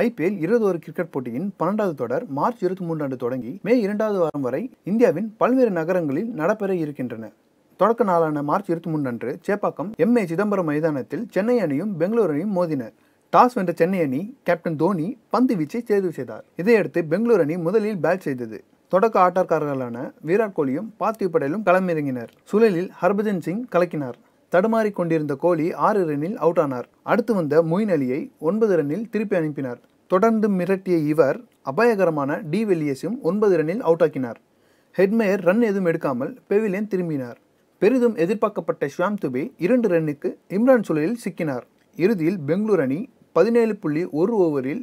IPL இருபது over cricket போட்டியின் பன்னெண்டாவது தொடர் மார்ச் இருபத்தி மூன்று அன்று தொடங்கி மே இரண்டாவது வாரம் வரை இந்தியாவின் பல்வேறு நகரங்களில் நடைபெற இருக்கின்றன. தொடக்க நாளான மார்ச் இருபத்தி மூன்று அன்று சேப்பாக்கம் எம் ஏ சிதம்பரம் மைதானத்தில் சென்னை அணியும் பெங்களூரு அணியும் மோதின டாஸ் வென்ற சென்னை அணி கேப்டன் தோனி பந்து வீச்சை தேர்வு செய்தார். இதையடுத்து பெங்களூரு அணி முதலில் பேட் செய்தது. தொடக்க ஆட்டக்காரர்களான விராட் கோலியும் பார்த்திவ் படேலும் களமிறங்கினர். சுழலில் ஹர்பஜன் சிங் கலக்கினார். தடுமாறிக் கொண்டிருந்த கோலி ஆறு ரன்னில் அவுட் ஆனார். அடுத்து வந்த மொயின் அலியை ஒன்பது ரன்னில் திருப்பி அனுப்பினார். தொடர்ந்து மிரட்டிய இவர் அபாயகரமான டி வெல்லியஸும் ஒன்பது ரன்னில் அவுட் ஆக்கினார். ஹெட்மேயர் ரன் எதுவும் எடுக்காமல் பெவிலியன் திரும்பினார். பெரிதும் எதிர்பார்க்கப்பட்ட ஷியாம் துபே இரண்டு ரன்னுக்கு இம்ரான் சுழலில் சிக்கினார். இறுதியில் பெங்களூர் அணி பதினேழு புள்ளி ஒரு ஓவரில்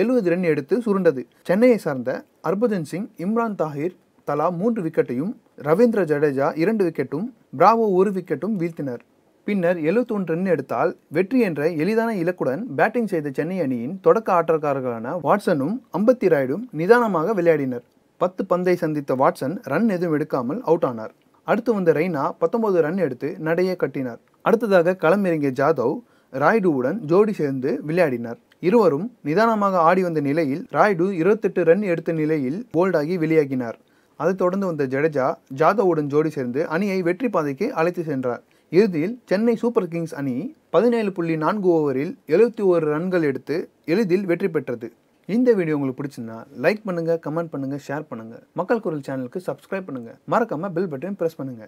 எழுபது ரன் எடுத்து சுருண்டது. சென்னையை சார்ந்த ஹர்பஜன் சிங் இம்ரான் தாஹிர் தலா மூன்று விக்கெட்டையும் ரவீந்திர ஜடேஜா இரண்டு விக்கெட்டும் பிராவோ ஒரு விக்கெட்டும் வீழ்த்தினர். பின்னர் 71 ரன் எடுத்தால் வெற்றி என்ற எளிதான இலக்குடன் பேட்டிங் செய்த சென்னை அணியின் தொடக்க ஆட்டக்காரர்களான வாட்சனும் அம்பத்தி ராய்டும் நிதானமாக விளையாடினர். பத்து பந்தை சந்தித்த வாட்சன் ரன் எதுவும் எடுக்காமல் அவுட் ஆனார். அடுத்து வந்த ரெய்னா பத்தொன்பது ரன் எடுத்து நடையை கட்டினார். அடுத்ததாக களமிறங்கிய ஜாதவ் ராய்டுவுடன் ஜோடி சேர்ந்து விளையாடினார். இருவரும் நிதானமாக ஆடி வந்த நிலையில் ராய்டு இருபத்தெட்டு ரன் எடுத்த நிலையில் போல்டாகி வெளியாகினார். அதைத் தொடர்ந்து வந்த ஜடேஜா ஜாதவுடன் ஜோடி சேர்ந்து அணியை வெற்றி பாதைக்கு அழைத்து சென்றார். இறுதியில் சென்னை சூப்பர் கிங்ஸ் அணி பதினேழு புள்ளி நான்கு ஓவரில் எழுபத்தி ஓரு ரன்கள் எடுத்து எளிதில் வெற்றி பெற்றது. இந்த வீடியோ உங்களுக்கு பிடிச்சிருந்தா லைக் பண்ணுங்க கமெண்ட் பண்ணுங்க ஷேர் பண்ணுங்க. மக்கள் குரல் சேனலுக்கு சப்ஸ்கிரைப் பண்ணுங்க. மறக்காம பெல் பட்டன் பிரஸ் பண்ணுங்க.